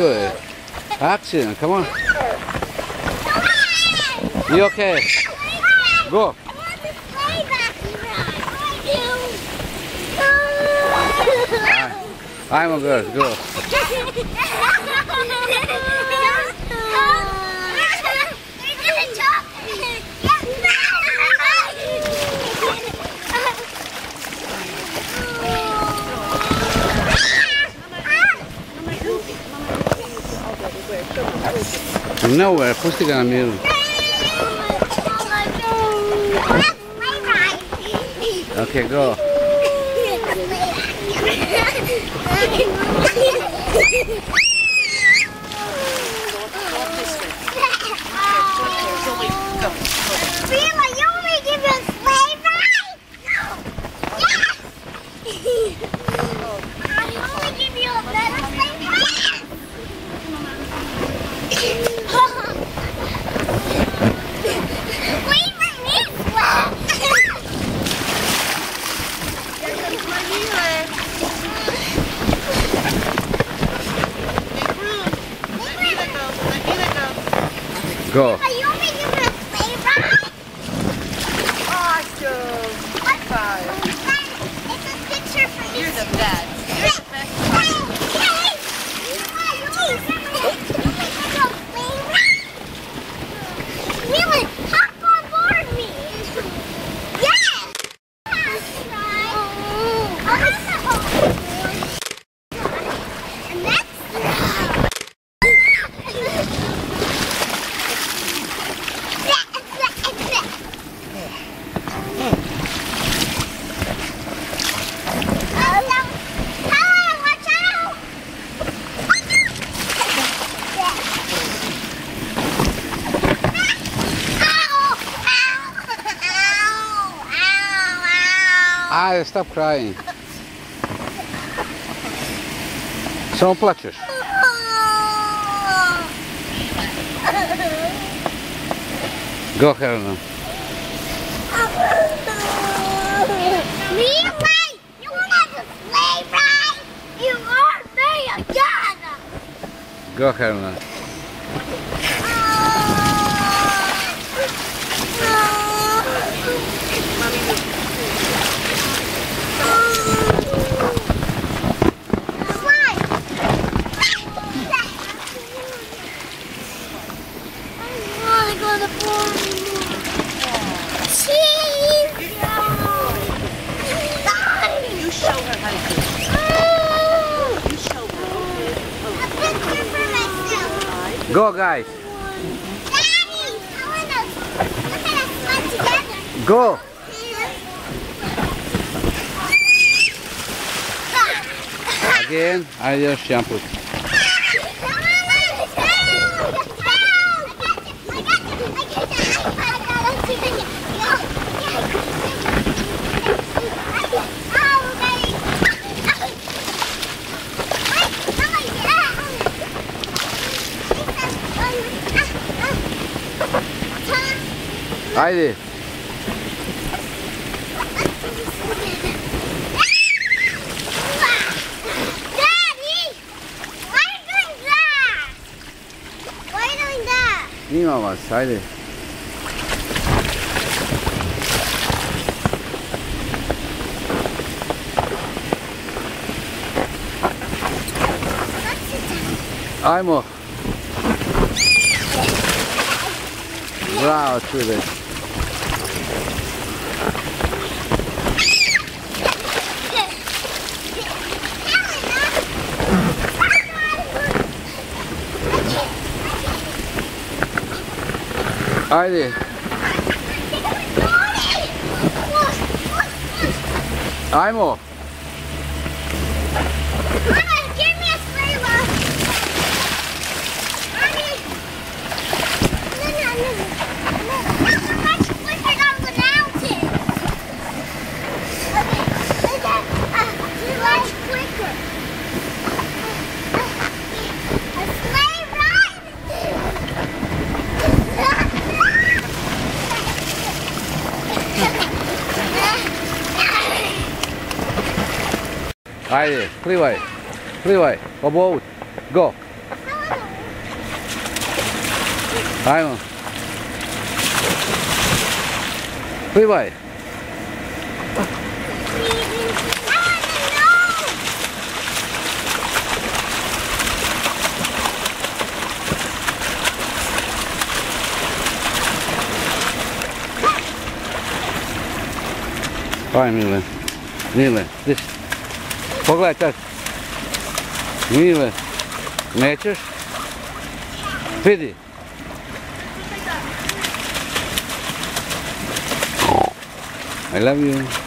it. Action, come on. You okay? Go. I'm a girl, go. Nowhere, eh, who's the gonna meal? Okay, go. Go. Ah, stop crying. São platos. Go, Helena. Go, Helena. Go, guys. Go. Again, I just shampoo. Haydi. 今は最大はいもうブラウスです Ay, de... Aymo. Aymo. Ajde, plivaj. Plivaj. Po boat. Go. Hello, Ajmo. Plivaj. I want to know. Aj Pogledaj tak. Mile. Nećeš? Vidi. I love you.